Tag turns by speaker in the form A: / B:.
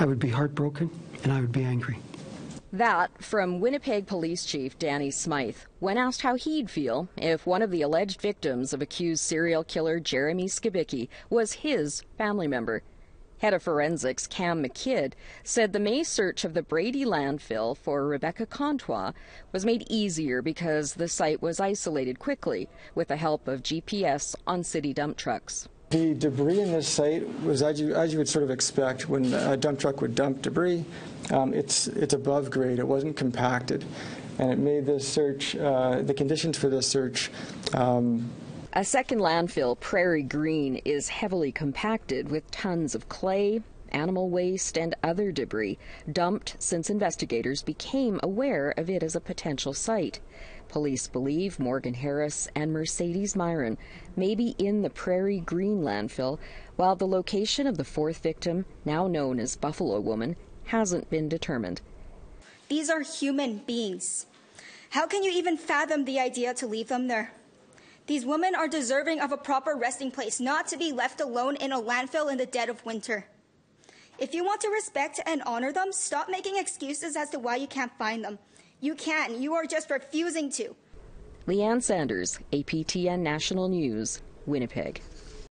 A: I would be heartbroken and I would be angry.
B: That from Winnipeg Police Chief Danny Smyth when asked how he'd feel if one of the alleged victims of accused serial killer Jeremy Skibicki was his family member. Head of Forensics Cam McKidd said the May search of the Brady landfill for Rebecca Contois was made easier because the site was isolated quickly with the help of GPS on city dump trucks.
C: The debris in this site was, as you, as you would sort of expect when a dump truck would dump debris, um, it's, it's above grade. It wasn't compacted. And it made this search, uh, the conditions for this search, um,
B: a second landfill, Prairie Green, is heavily compacted with tons of clay, animal waste, and other debris dumped since investigators became aware of it as a potential site. Police believe Morgan Harris and Marcedes Myran may be in the Prairie Green landfill, while the location of the fourth victim, now known as Buffalo Woman, hasn't been determined.
D: These are human beings. How can you even fathom the idea to leave them there? These women are deserving of a proper resting place, not to be left alone in a landfill in the dead of winter. If you want to respect and honor them, stop making excuses as to why you can't find them. You can. You are just refusing to.
B: Leanne Sanders, APTN National News, Winnipeg.